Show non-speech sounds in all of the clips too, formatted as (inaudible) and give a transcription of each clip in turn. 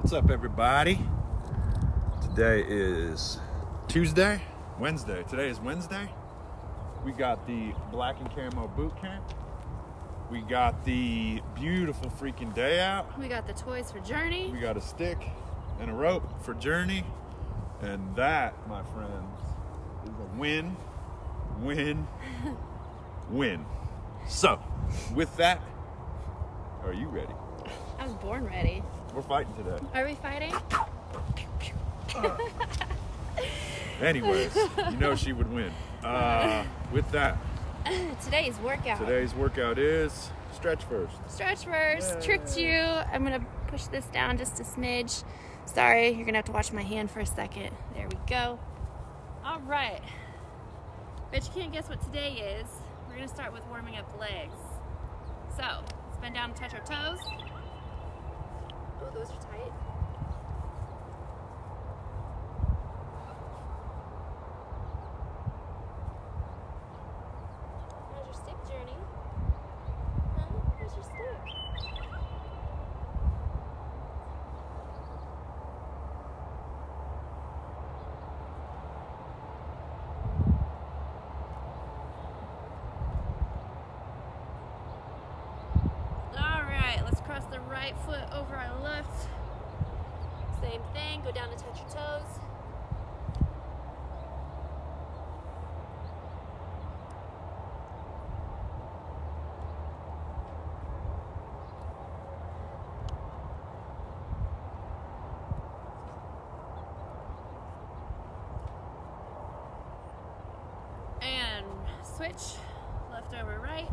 What's up, everybody? Today is Tuesday, Wednesday. Today is Wednesday. We got the black and camo boot camp. We got the beautiful freaking day out. We got the toys for Journey. We got a stick and a rope for Journey. And that, my friends, is a win, win, (laughs) win. So, with that, are you ready? I was born ready. We're fighting today. Are we fighting? (laughs) Anyways, you know she would win. Uh, with that, (laughs) Today's workout. today's workout is stretch first. Stretch first. Yay. Tricked you. I'm gonna push this down just a smidge. Sorry, you're gonna have to watch my hand for a second. There we go. All right. Bet you can't guess what today is. We're gonna start with warming up legs. So, let's bend down and touch our toes. Those are tight. How's your stick journey? Huh? How's your stick? All right, let's cross the right foot over our left. Same thing, go down to touch your toes. And switch left over right.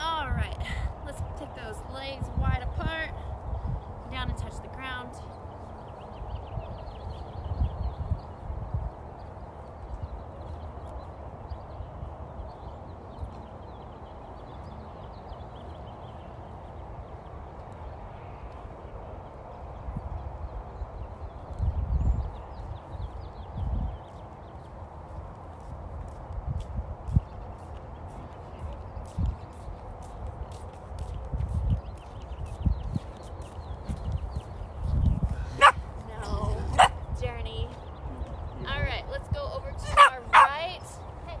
All right, let's take those legs wide apart, down and touch the ground. No, Journey. All right, let's go over to our right hey,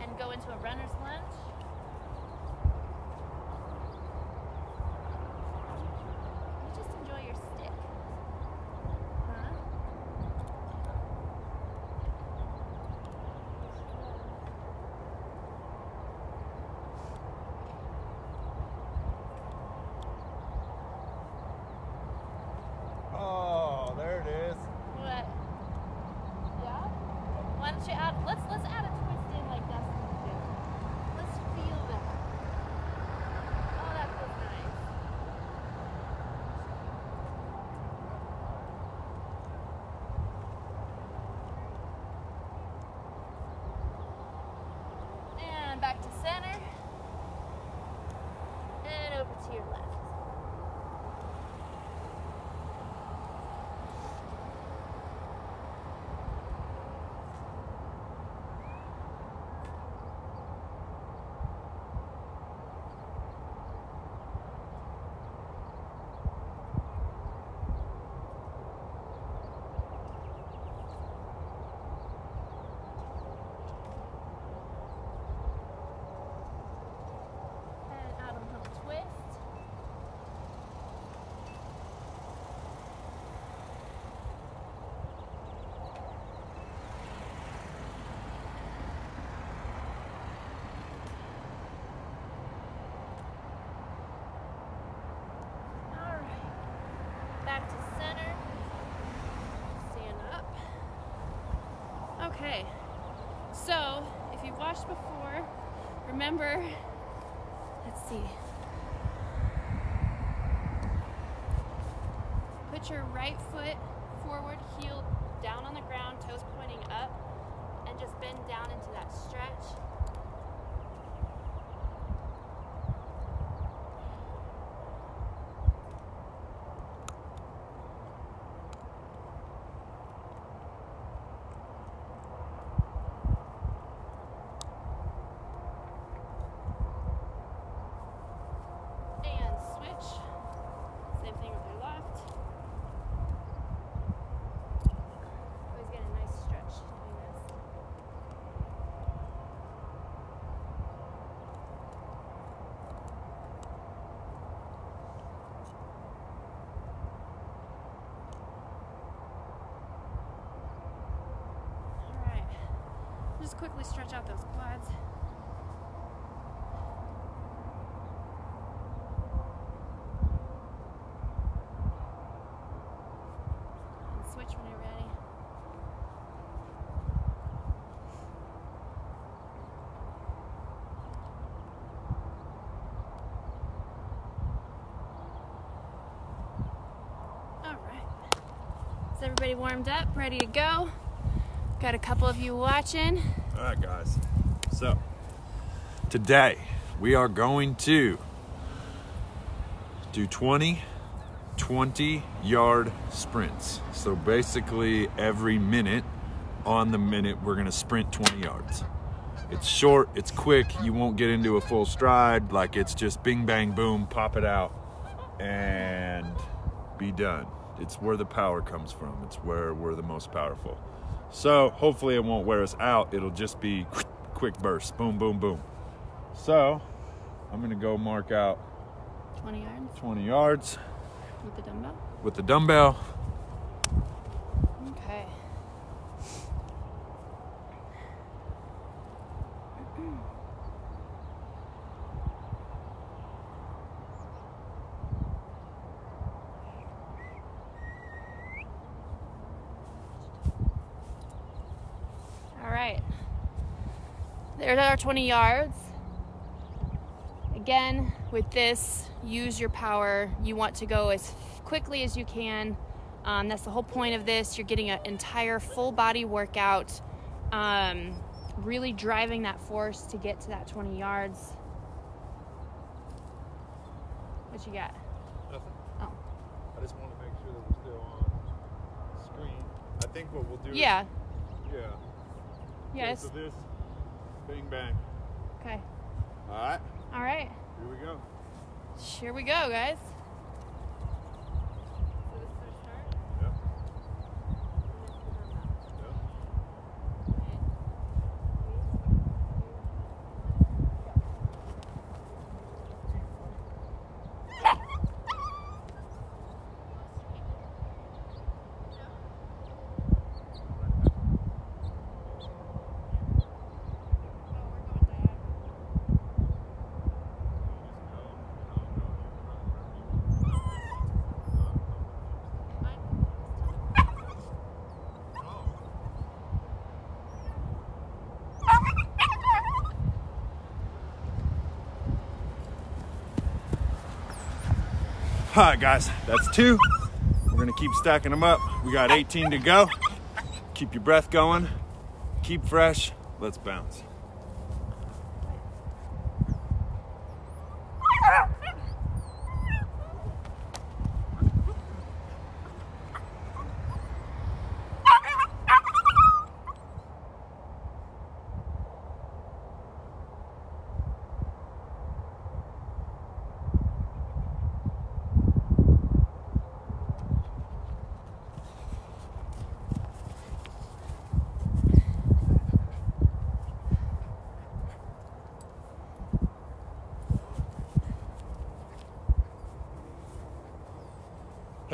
and go into a runner's lunge. You just enjoy your stick. Huh? Oh, there it is. What? Yeah? Why don't you add? Let's let's add a twist in like Dustin did. Let's feel that. Oh, that feels nice. And back to center. And over to your left. And Adam Hill twist. Alright. Back to center. Stand up. Okay. So, if you've watched before, remember Let's see. Put your right foot forward, heel down on the ground, toes pointing up, and just bend down into that stretch. Just quickly stretch out those quads. Switch when you're ready. All right. Is everybody warmed up, ready to go? Got a couple of you watching. All right, guys. So, today we are going to do 20 20 yard sprints. So, basically, every minute on the minute, we're going to sprint 20 yards. It's short, it's quick, you won't get into a full stride. Like, it's just bing, bang, boom, pop it out, and be done. It's where the power comes from, it's where we're the most powerful. So hopefully it won't wear us out. It'll just be (sniffs) quick bursts. Boom, boom, boom. So I'm gonna go mark out 20 yards 20 yards with the dumbbell. with the dumbbell. Okay. All right. There's our 20 yards. Again, with this, use your power. You want to go as quickly as you can. Um, that's the whole point of this. You're getting an entire full body workout, um, really driving that force to get to that 20 yards. What you got? Nothing. Oh. I just want to make sure that we're still on screen. I think what we'll do Yeah. is yeah. Yes. So bing bang. Okay. All right. All right. Here we go. Here we go, guys. All right, guys, that's two. We're gonna keep stacking them up. We got 18 to go. Keep your breath going. Keep fresh. Let's bounce.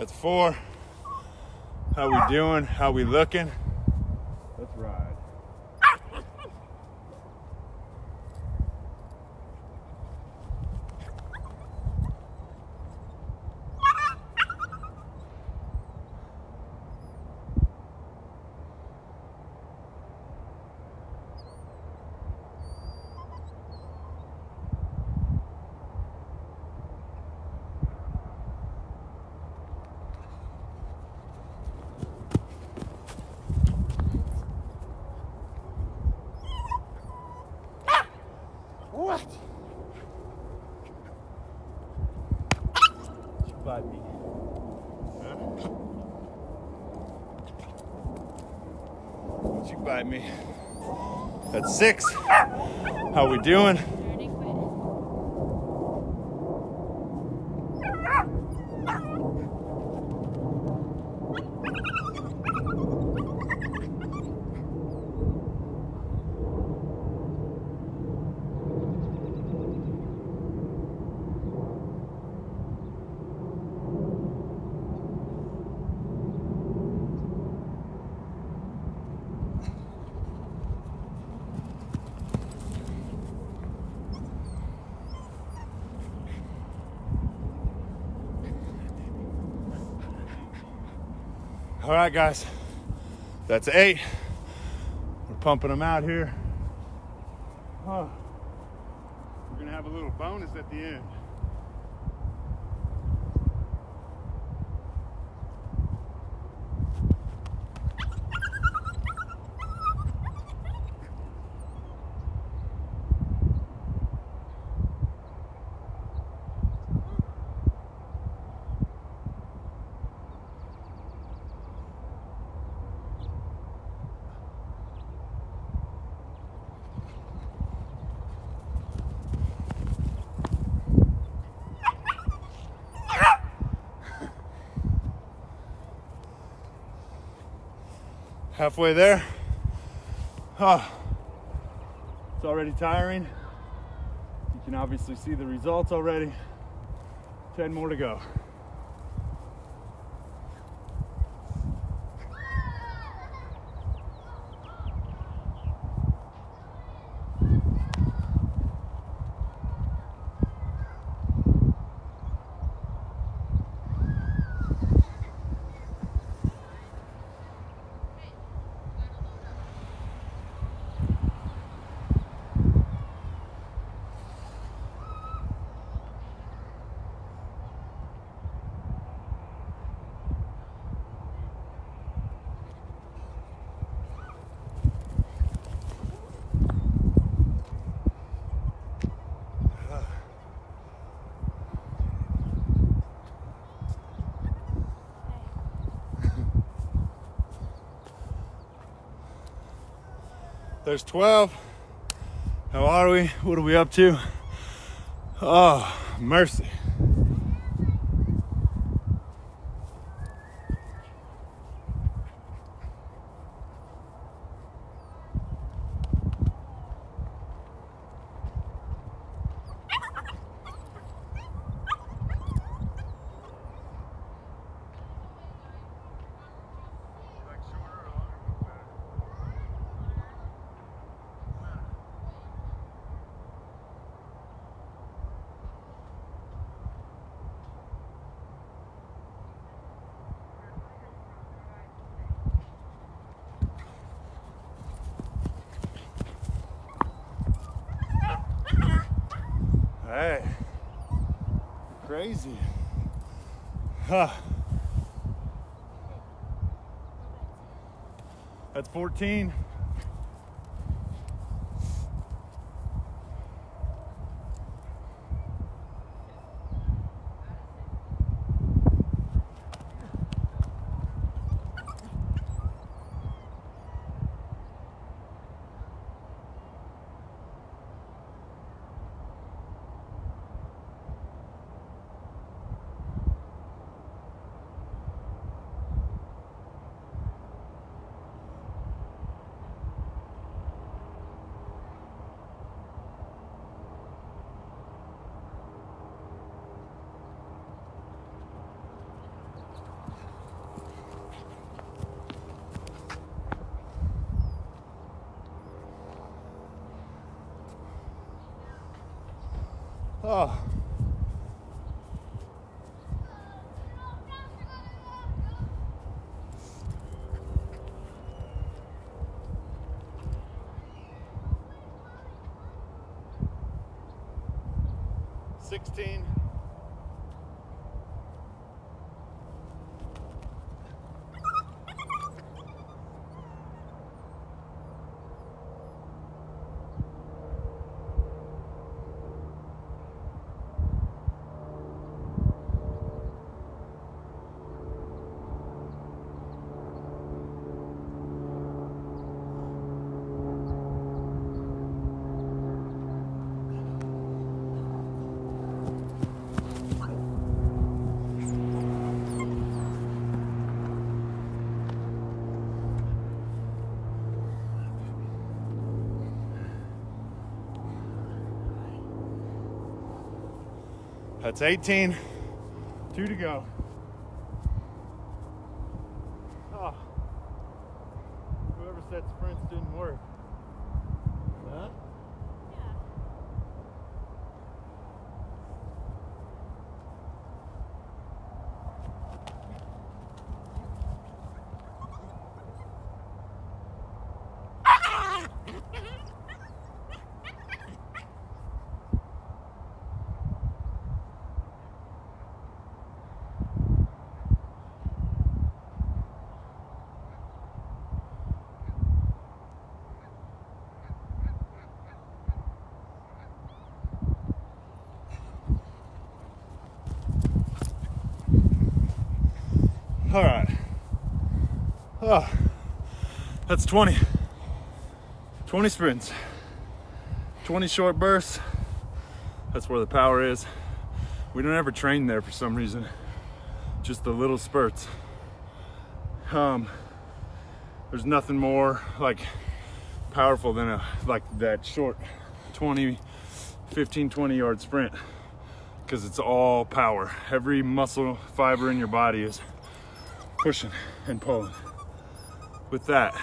That's four. How we doing? How we looking? Let's ride. What? Bite me. Huh? Bite me? That's six. How we doing? Right, guys. That's eight. We're pumping them out here. Huh. We're gonna have a little bonus at the end. Halfway there. Oh, it's already tiring. You can obviously see the results already. 10 more to go. There's 12. How are we? What are we up to? Oh, mercy. Hey, crazy. Huh. That's 14. Oh. Sixteen. That's 18. Two to go. Oh. Whoever said sprints didn't work. Huh? All right. Oh, that's 20. 20 sprints, 20 short bursts. That's where the power is. We don't ever train there for some reason. Just the little spurts. Um, there's nothing more like powerful than a like that short 20 15 20 yard sprint because it's all power every muscle fiber in your body is pushing and pulling with that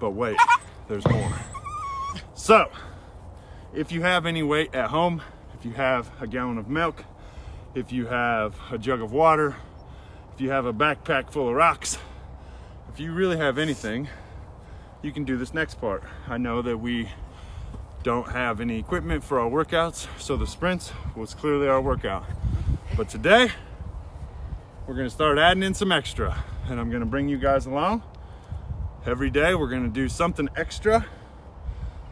but wait there's more so if you have any weight at home if you have a gallon of milk if you have a jug of water if you have a backpack full of rocks if you really have anything you can do this next part. I know that we don't have any equipment for our workouts, so the sprints was clearly our workout. But today, we're gonna start adding in some extra, and I'm gonna bring you guys along. Every day, we're gonna do something extra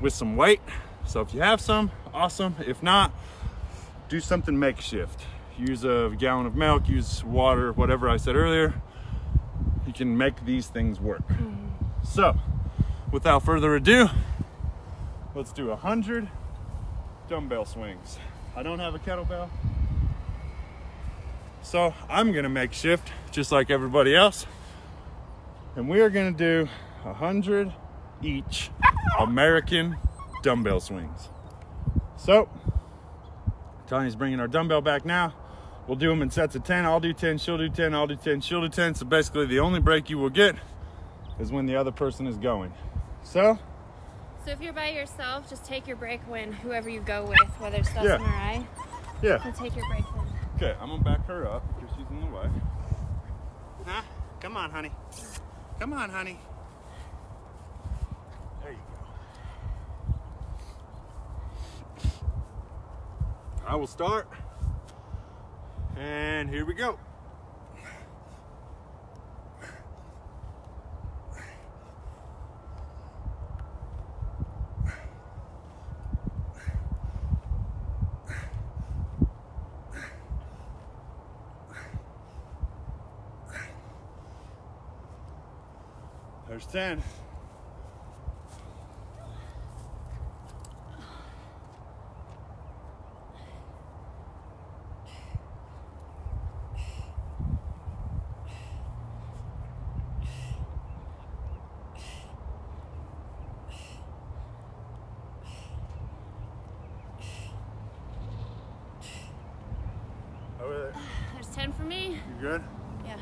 with some weight. So if you have some, awesome. If not, do something makeshift. Use a gallon of milk, use water, whatever I said earlier. You can make these things work. Mm-hmm. So, without further ado, let's do a hundred dumbbell swings. I don't have a kettlebell, so I'm gonna make shift just like everybody else, and we are gonna do a hundred each American dumbbell swings. So, Tony's bringing our dumbbell back now. We'll do them in sets of 10. I'll do 10, she'll do 10, I'll do 10, she'll do 10. So basically the only break you will get is when the other person is going. So, So if you're by yourself, just take your break when whoever you go with, whether it's Dustin Yeah. or I, yeah. take your break then. Okay, I'm gonna back her up because she's in the way. Huh? Come on, honey. Come on, honey. There you go. I will start. And here we go. 10. Over there. There's 10 for me. You good? Yeah.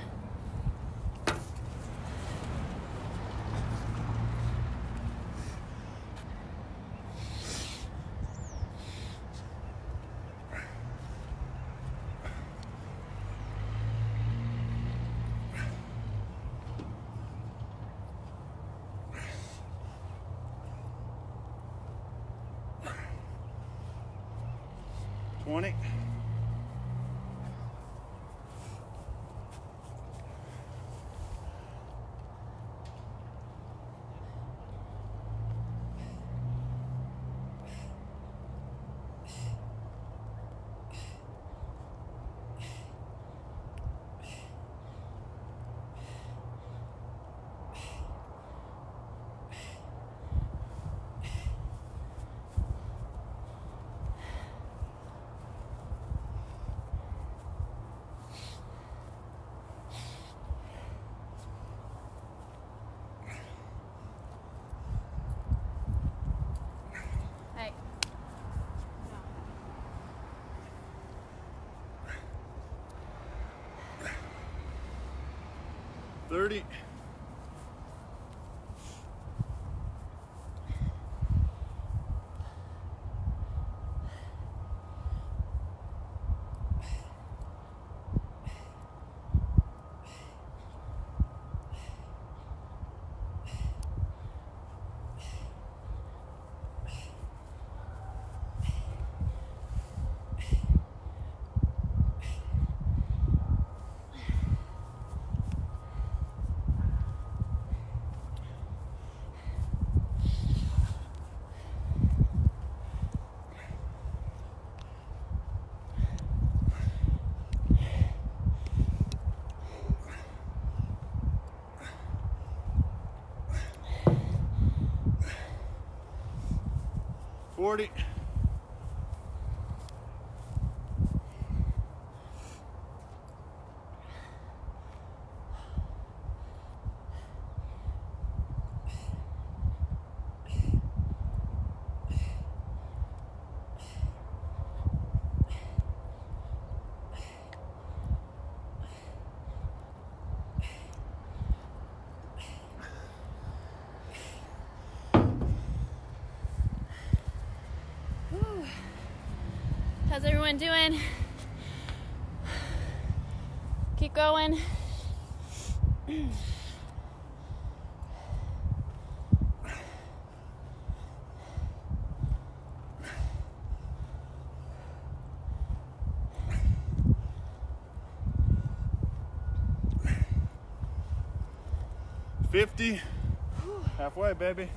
30. 40. How's doing? Keep going. Fifty. Halfway, baby.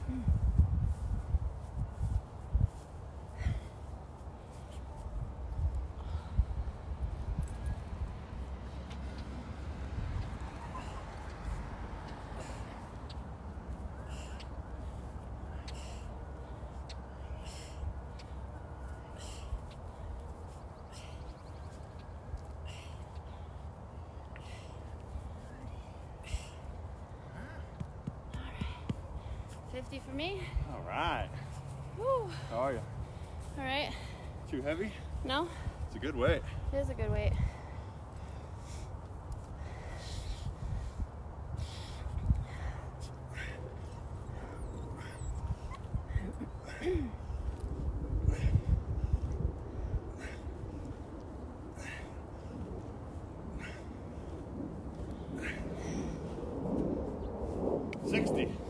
60.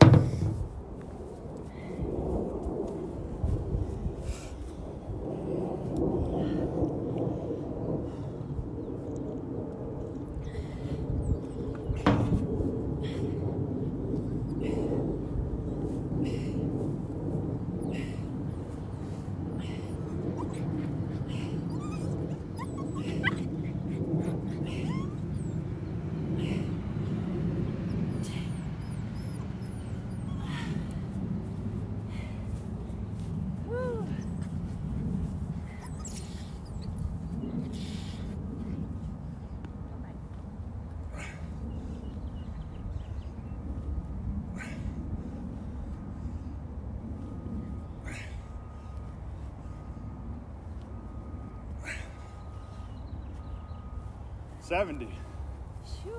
70. Phew.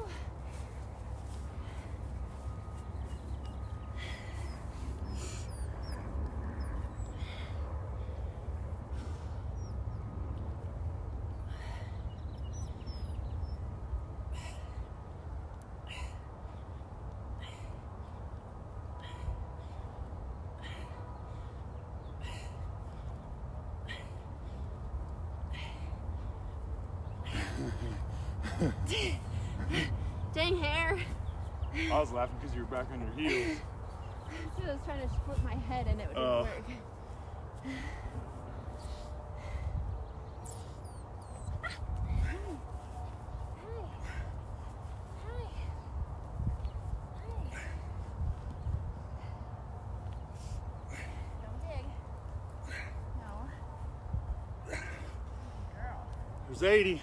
Mm-hmm. (laughs) (laughs) Dang hair. I was laughing because you were back on your heels. (laughs) I was trying to flip my head and it didn't Oh. work. Don't dig. No. Girl. There's 80.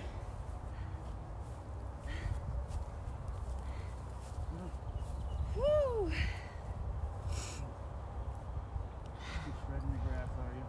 Woo! Keep shredding the grass, are you?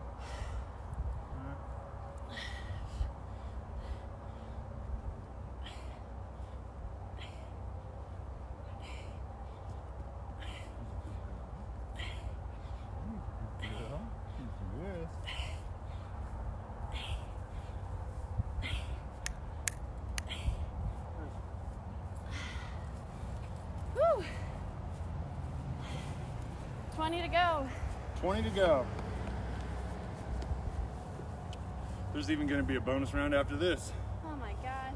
Woo! 20 to go. 20 to go. There's even going to be a bonus round after this. Oh my gosh.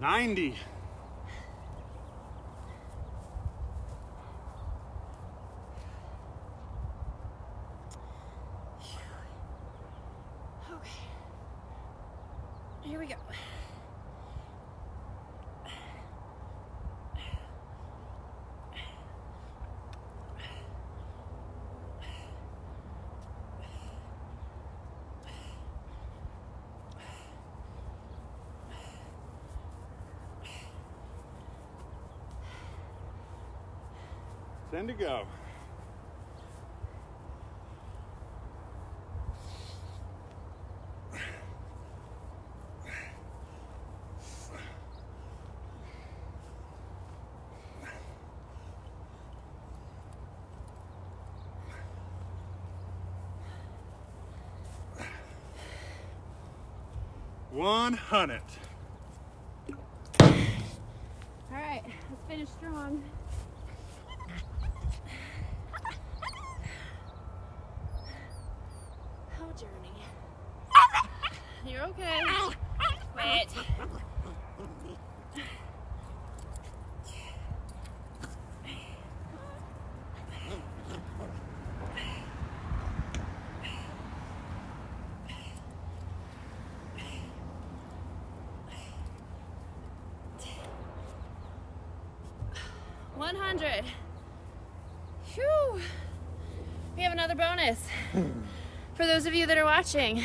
Ninety. Here we go. Ten to go. 100. All right, let's finish strong. oh, Journey. You're okay. Quit. 100. We have another bonus. Hmm. For those of you that are watching.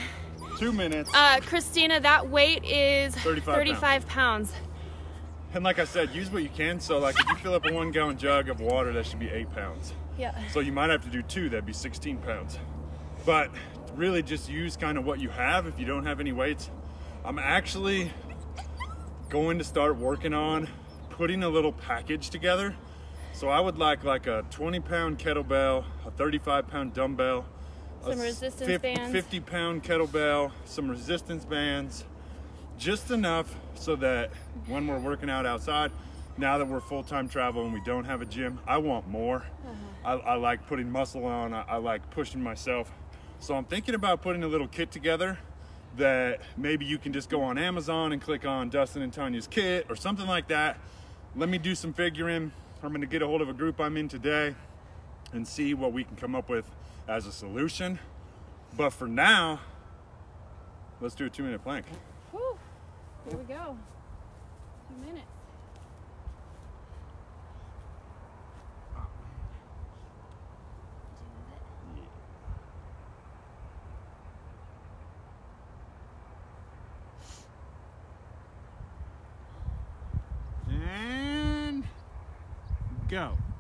Two minutes. Uh, Christina, that weight is 35, 35 pounds. pounds. And like I said, use what you can. So like if you fill up a one gallon jug of water, that should be eight pounds. Yeah. So you might have to do two, that'd be 16 pounds. But really just use kind of what you have if you don't have any weights. I'm actually going to start working on putting a little package together so I would like like a 20 pound kettlebell, a 35 pound dumbbell, a Some resistance fif- bands. 50 pound kettlebell, some resistance bands, just enough so that when we're working out outside, now that we're full time travel and we don't have a gym, I want more. Uh-huh. I, I like putting muscle on, I, I like pushing myself. So I'm thinking about putting a little kit together that maybe you can just go on Amazon and click on Dustin and Tanya's kit or something like that. Let me do some figuring. I'm gonna get a hold of a group I'm in today and see what we can come up with as a solution. But for now, let's do a two minute plank. Whew. Here we go. Two minutes. Go.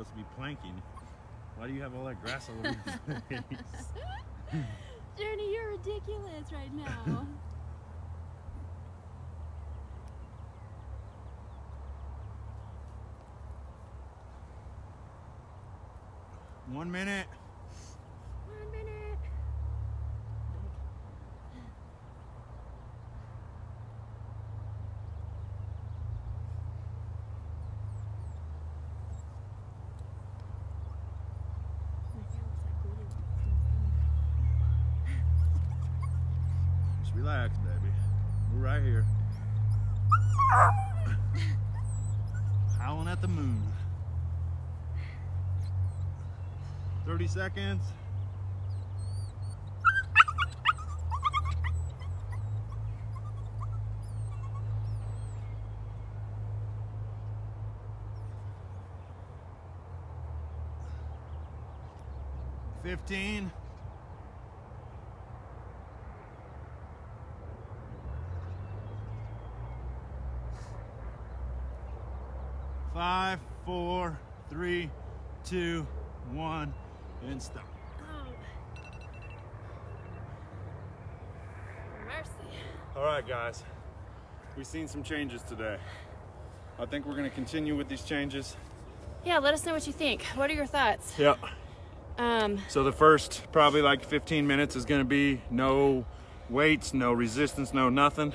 Supposed to be planking. Why do you have all that grass all over your (laughs) face? (laughs) Journey, you're ridiculous right now. One minute. One minute. Just relax, baby. We're right here. Howling at the moon. 30 seconds. Fifteen. Five, four, three, two, one, and stop. Oh. Mercy. All right, guys. We've seen some changes today. I think we're gonna continue with these changes. Yeah, let us know what you think. What are your thoughts? Yeah. Um, So the first probably like 15 minutes is gonna be no weights, no resistance, no nothing.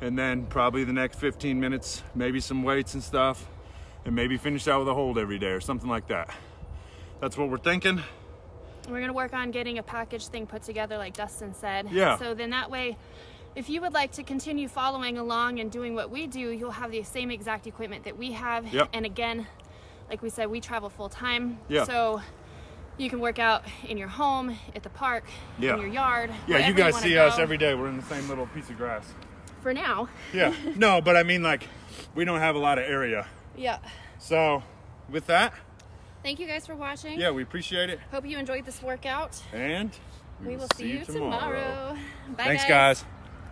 And then probably the next 15 minutes, maybe some weights and stuff. And maybe finish out with a hold every day or something like that. That's what we're thinking. we're gonna work on getting a package thing put together, like Dustin said. Yeah. So then that way, if you would like to continue following along and doing what we do, you'll have the same exact equipment that we have. Yep. And again, like we said, we travel full time. Yeah. So you can work out in your home, at the park, Yeah. in your yard. Yeah, you guys wanna see us every day. We're in the same little piece of grass. For now. Yeah. (laughs) no, but I mean like we don't have a lot of area. Yeah. So with that, Thank you guys for watching. yeah, we appreciate it. Hope you enjoyed this workout. And We will see you tomorrow. Bye, Thanks guys.